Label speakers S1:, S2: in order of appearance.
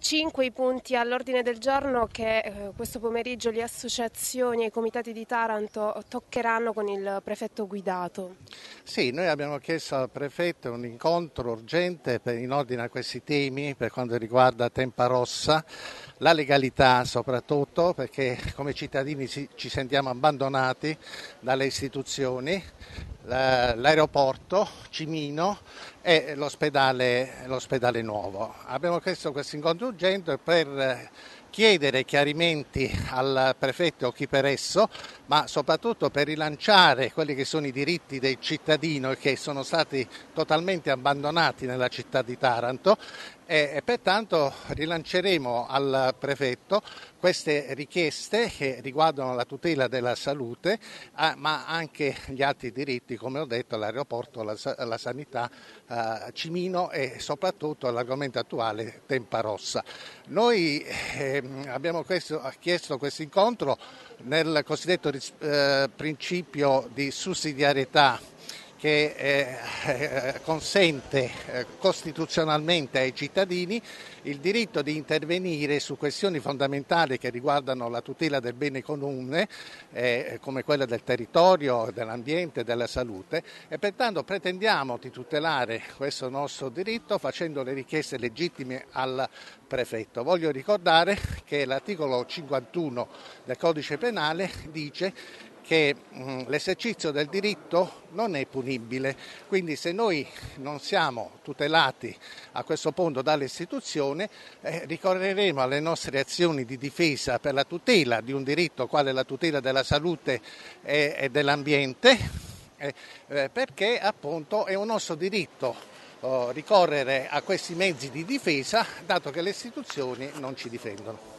S1: Cinque i punti all'ordine del giorno che eh, questo pomeriggio le associazioni e i comitati di Taranto toccheranno con il prefetto guidato.
S2: Sì, noi abbiamo chiesto al prefetto un incontro urgente per, in ordine a questi temi per quanto riguarda Tempa Rossa, la legalità soprattutto perché come cittadini ci sentiamo abbandonati dalle istituzioni l'aeroporto Cimino e l'ospedale, l'ospedale nuovo. Abbiamo chiesto questo incontro urgente per chiedere chiarimenti al prefetto o chi per esso, ma soprattutto per rilanciare quelli che sono i diritti del cittadino che sono stati totalmente abbandonati nella città di Taranto e, pertanto rilanceremo al prefetto queste richieste che riguardano la tutela della salute, ma anche gli altri diritti, come ho detto, l'aeroporto, la, la sanità, eh, Cimino e soprattutto l'argomento attuale Tempa Rossa. Noi eh, abbiamo questo, chiesto questo incontro nel cosiddetto eh, principio di sussidiarietà che eh, consente eh, costituzionalmente ai cittadini il diritto di intervenire su questioni fondamentali che riguardano la tutela del bene comune, eh, come quella del territorio, dell'ambiente, della salute e pertanto pretendiamo di tutelare questo nostro diritto facendo le richieste legittime al prefetto. Voglio ricordare che l'articolo 51 del codice penale dice che mm, l'esercizio del diritto non è punibile, quindi se noi non siamo tutelati a questo punto dall'istituzione eh, ricorreremo alle nostre azioni di difesa per la tutela di un diritto quale la tutela della salute e, e dell'ambiente eh, eh, perché appunto è un nostro diritto oh, ricorrere a questi mezzi di difesa dato che le istituzioni non ci difendono.